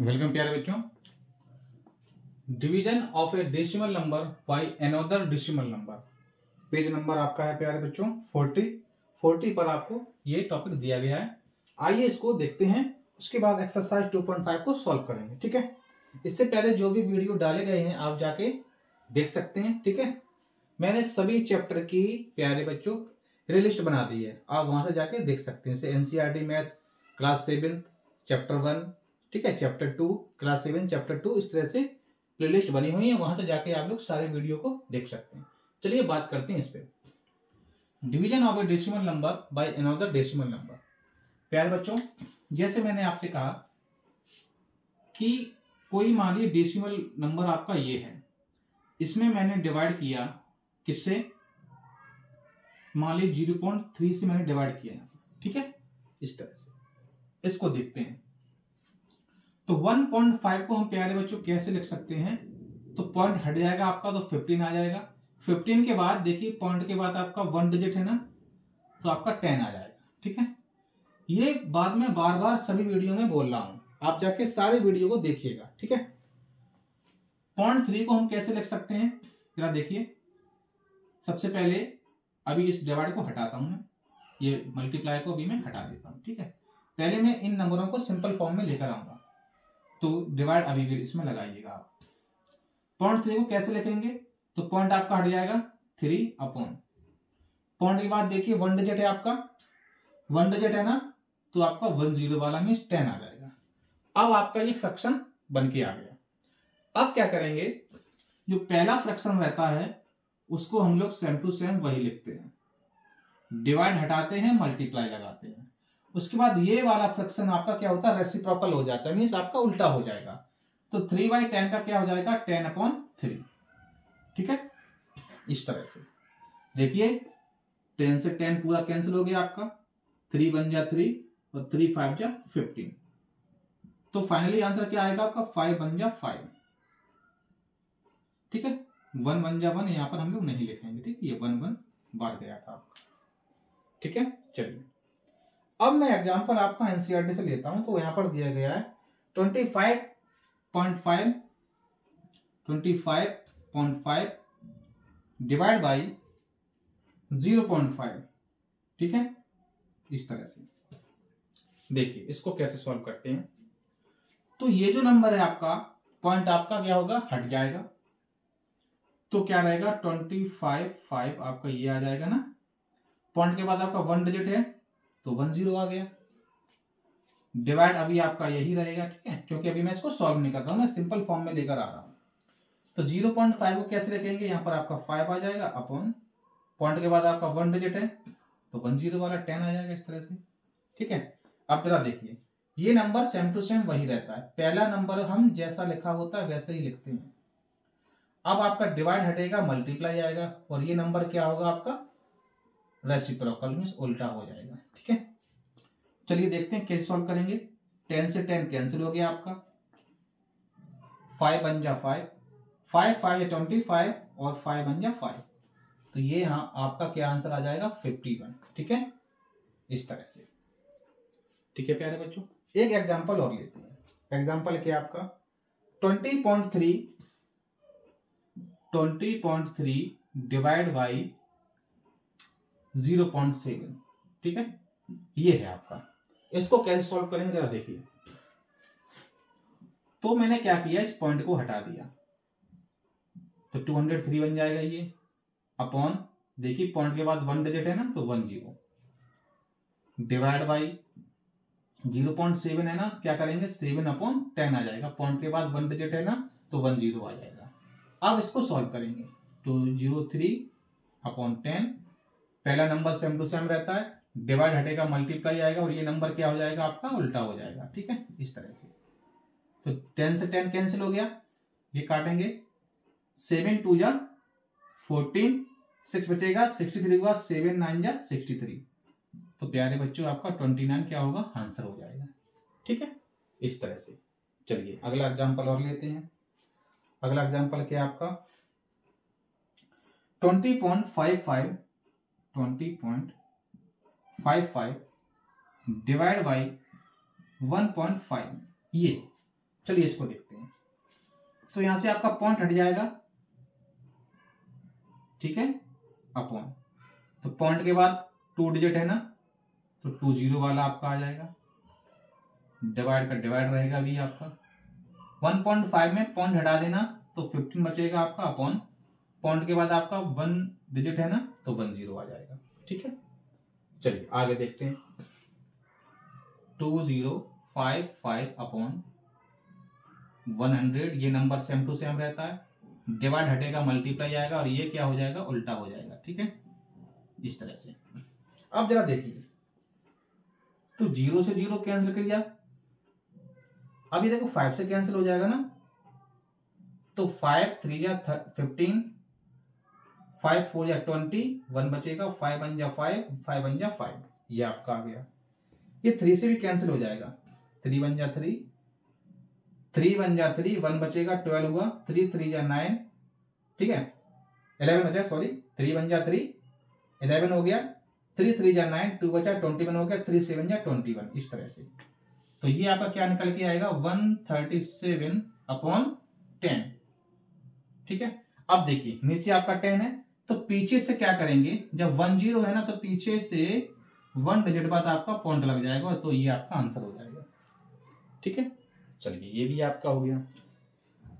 Welcome प्यारे बच्चों। Division of a decimal number by another decimal number page number आपका है प्यारे बच्चों 40 40 पर आपको ये टॉपिक दिया गया है। आइए इसको देखते हैं, उसके बाद एक्सरसाइज 2.5 को सॉल्व करेंगे, ठीक है? इससे पहले जो भी वीडियो डाले गए हैं, आप जाके देख सकते हैं, ठीक है? मैंने सभी चैप्टर की, प्यारे बच्चों लिस्ट बना दी है। आप वहाँ से जाके देख सकते हैं। जैसे NCERT math class seventh chapter one ठीक है? Chapter two class seven chapter two इस तरह से प्लेलिस्ट बनी हुई है। वहाँ से जाके आप लोग सारे वीडियो को देख सकते हैं। चलिए बात करते हैं इस पे। Division of a decimal number by another decimal number प्यारे बच्चों, जैसे मैंने आपसे कहा कि कोई मान लीजिए डेसिमल नंबर आपका ये है। इसमें मैंने डिवाइड किया किससे? मान लीजिए ज़ीरो पॉइंट थ्री से मैंने डिवाइड किया। ठीक है? इस तरह से। इसको देखते हैं। तो 1.5 को हम प्यारे बच्चों कैसे लिख सकते हैं? तो पॉइंट हट जाएगा आपका तो 15 आ जाएगा। 15 के बाद, देखिए पॉइंट के बाद आपका वन डिजिट है ना? तो आपका 10 आ जाएगा, ठीक है? ये बाद में बार बार सभी वीडियो में बोल रहा हूँ। आप जाके सारे वीडियो को देखिएगा, ठीक है? पॉइंट थ्री को हम कैसे लिख सकते हैं? जरा देखिए। सबसे पहले, अभी इस डिवाइड को हटाता हूँ मैं। ये मल्टीप्लाई को अभी मैं हटा देता हूँ, ठीक है? पहले मैं इन नंबरों को सिंपल फॉर्म में लेकर आऊँगा। तो डिवाइड अभी भी इसमें लगाइएगा आप। पॉइंट थ्री को कैसे लिखेंगे? तो पॉइंट आपका हट जाएगा। थ्री अपॉन पॉइंट के बाद देखिए वन डिजिट है आपका। वन डिजिट है ना? तो आपका वन ज़ीरो वाला मीन टेन आ जाएगा। अब आपका ये फ्रैक्शन बन के आ गया। अब क्या करेंगे? जो पहला फ्रैक्शन रहता है, उसको हम लोग सेम टू सेम वही लिखते हैं। डिवाइड हटाते हैं मल्टीप्लाई लगाते हैं। उसके बाद ये वाला फ्रैक्शन आपका क्या होता है? रेसिप्रोकल हो जाता है मीन्स आपका उल्टा हो जाएगा। तो थ्री बाई टेन का क्या हो जाएगा? टेन अपॉन थ्री ठीक है? इस तरह से। देखिए टेन से टेन पूरा कैंसिल हो गया आपका। थ्री बन जा थ्री और थ्री फाइव जा फिफ्टीन तो फाइनली आंसर क्या आएगा आपका? फाइव बन जा फाइव ठीक है? वन बन जा वन यहाँ पर हम लोग नहीं लिखेंगे। ठीक है? ये वन वन बार गया था आपका। ठीक है? चलिए। अब मैं एग्जांपल आपका एनसीईआरटी से लेता हूँ तो यहाँ पर दिया गया है twenty five point five twenty five point five divide by zero point five ठीक है? इस तरह से। देखिए, इसको कैसे सॉल्व करते हैं? तो ये जो नंबर है आपका पॉइंट आपका क्या होगा? हट जाएगा। तो क्या रहेगा? ट्वेंटी फाइव फाइव आपका ये आ जाएगा ना। पॉइंट के बाद आपका वन डिजिट है। तो वन ज़ीरो आ गया। डिवाइड अभी आपका यही रहेगा, ठीक है? क्योंकि अभी मैं इसको सॉल्व नहीं कर रहा हूँ, मैं सिंपल फॉर्म में लेकर आ रहा हूँ। तो ज़ीरो पॉइंट फाइव को कैसे लिखेंगे यहाँ पर आपका फाइव आ जाएगा अपॉन पॉइंट के बाद आपका वन डिजिट है तो वन ज़ीरो वाला टेन आ जाएगा इस तरह से, ठीक है? अब जरा देखिए, ये नंबर सेम टू सेम वही रहता है। पहला नंबर हम जैसा लिखा होता है वैसे ही लिखते हैं। अब आपका डिवाइड हटेगा, मल्टीप्लाई आएगा, और ये नंबर क्या होगा आपका? रेसिप्रोकल मीन उल्टा हो जाएगा, ठीक है? चलिए देखते हैं कैसे सॉल्व करेंगे। टेन से टेन कैंसिल हो गया आपका। फाइव बन जा five five five twenty five और फाइव बन जा फाइव तो ये यहाँ आपका क्या आंसर आ जाएगा? फिफ्टी वन ठीक है? इस तरह से। ठीक है प्यारे बच्चों? एक एग्ज़ाम्पल और लेते हैं। एग्ज़ाम्पल क्या आपका? Twenty point three twenty point three divide by zero point seven. ठीक है? ये है आपका। इसको कैसे सॉल्व करेंगे, जरा देखिए। तो मैंने क्या किया, इस पॉइंट को हटा दिया। तो टू हंड्रेड थ्री बन जाएगा ये। अपॉन, देखिए, पॉइंट के बाद वन डिजिट है ना तो one zero. Divide by zero point seven है ना, क्या करेंगे, सेवन अपॉन टेन आ जाएगा। पॉइंट के बाद वन डिजिट है ना तो वन ज़ीरो आ जाएगा। अब इसको सॉल्व करेंगे। Two zero three upon ten पहला नंबर सेम टू सेम रहता है, डिवाइड हटेगा, मल्टीप्लाई आएगा और ये नंबर क्या हो जाएगा आपका, उल्टा हो जाएगा, ठीक है? इस तरह से। तो टेन से टेन कैंसिल हो गया, ये काटेंगे। सेवन टू जा फोर्टीन, सिक्स बचेगा, सिक्सटी थ्री हुआ, सेवन नाइन जा सिक्सटी थ्री। तो प्यारे बच्चों, आपका ट्वेंटी नाइन क्या होगा? आंसर हो जाएगा, ठीक है? इस तरह से। चलिए, अगला एग्ज़ाम्पल और लेते हैं। अगला एग्ज़ाम्पल क्या आपका? Twenty point five five twenty point five five divide by one point five ये, चलिए इसको देखते हैं। तो यहाँ से आपका पॉइंट हट जाएगा। ठीक है? अपॉन तो पॉइंट के बाद टू डिजिट है ना? तो टू ज़ीरो वाला आपका आ जाएगा। डिवाइड का डिवाइड रहेगा भी आपका। वन पॉइंट फाइव में पॉइंट हटा देना तो फिफ्टीन बचेगा आपका अपॉन पॉइंट के बाद आपका वन डिजिट है ना? तो वन ज़ीरो आ जाएगा। ठीक है? चलिए, आगे देखते हैं। Two zero five five upon one hundred, ये नंबर सेम टू सेम रहता है। डिवाइड हटेगा, मल्टीप्लाई आएगा और ये क्या हो जाएगा? उल्टा हो जाएगा। ठीक है? इस तरह से। अब जरा देखिए। तो ज़ीरो से ज़ीरो कैंसिल कर दिया अब ये देखो, फाइव से कैंसिल हो जाएगा ना। तो फाइव, थ्री या फिफ्टीन फाइव फोर या ट्वेंटी वन बचेगा फाइव वन जा फाइव फाइव वन जा फाइव ये आपका आ गया। ये थ्री से भी कैंसिल हो जाएगा। थ्री वन जा थ्री थ्री वन जा थ्री वन बचेगा ट्वेल्व हुआ थ्री थ्री जा नाइन ठीक है? इलेवन बचा सॉरी थ्री वन जा थ्री इलेवन हो गया थ्री थ्री जा नाइन टू बचा ट्वेंटी वन हो गया थ्री सेवन या ट्वेंटी वन इस तरह से। तो ये आपका क्या निकल के आएगा? One thirty seven upon ten ठीक है? अब देखिए, नीचे आपका टेन है तो पीछे से क्या करेंगे? जब वन ज़ीरो है ना तो पीछे से वन डिजिट बाद आपका पॉइंट लग जाएगा तो ये आपका आंसर हो जाएगा। ठीक है? चलिए, ये भी आपका हो गया।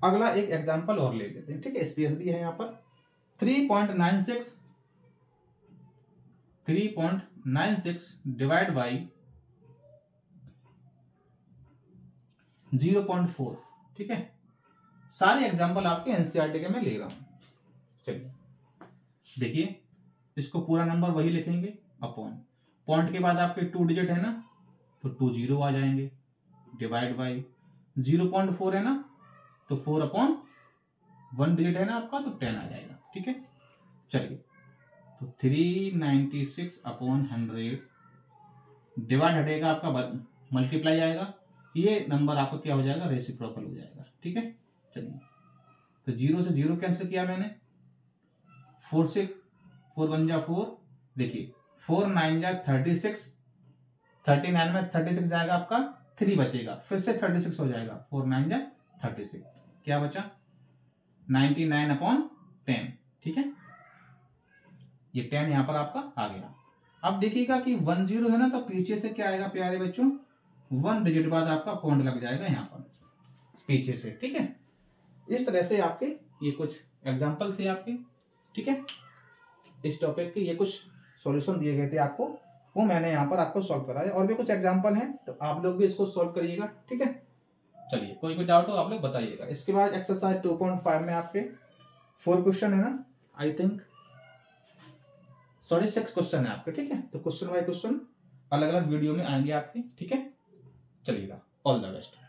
अगला एक एग्जांपल और ले लेते हैं। ठीक है स्पेस भी है यहाँ पर। Three point nine six three point nine six divide by zero point four ठीक है? सारे एग्ज़ाम्पल आपके एनसीआरटी के मैं ले रहा हूँ। चलिए। देखिए, इसको पूरा नंबर वही लिखेंगे अपॉन पॉइंट के बाद आपके टू डिजिट है ना तो टू ज़ीरो आ जाएँगे. Divide by zero point four है ना तो फोर अपॉन वन डिजिट है ना आपका तो टेन आ जाएगा. ठीक है? चलिए तो three ninety six upon hundred divide हटेगा आपका मल्टीप्लाई आएगा ये नंबर आपका क्या हो जाएगा? रेसिप्रोकल हो जाएगा. ठीक है? चलिए तो ज़ीरो से ज़ीरो कैंसिल किया मैंने. फोर से फोर वन जा फोर, देखिए, फोर नाइन जा थर्टी सिक्स, थर्टी नाइन में थर्टी सिक्स जाएगा आपका, थ्री बचेगा, फिर से थर्टी सिक्स हो जाएगा, फोर नाइन जा थर्टी सिक्स, क्या बचा? नाइनटी नाइन अपॉन टेन, ठीक है? ये टेन यहाँ पर आपका आ गया। अब देखिएगा कि वन ज़ीरो है ना तो पीछे से क्या आएगा, प्यारे बच्चों? वन डिजिट बाद आपका पॉइंट लग जाएगा यहाँ पर, पीछे से, ठीक है? इस तरह से आपके ये कुछ एग्ज़ाम्पल थे आपके। ठीक है? इस टॉपिक के ये कुछ सॉल्यूशन दिए गए थे आपको, वो मैंने यहाँ पर आपको सॉल्व कराया और भी कुछ एग्ज़ाम्पल हैं तो आप लोग भी इसको सॉल्व करिएगा, ठीक है? चलिए, कोई भी डाउट हो, आप लोग बताइएगा। इसके बाद एक्सरसाइज टू पॉइंट फाइव में आपके फोर क्वेश्चन है ना? I think sorry six question है आपके, ठीक है? तो क्वेश्चन बाय क्वेश्चन अलग अलग वीडियो में आएँगे आपके, ठीक है? चलिएगा ऑल द बेस्ट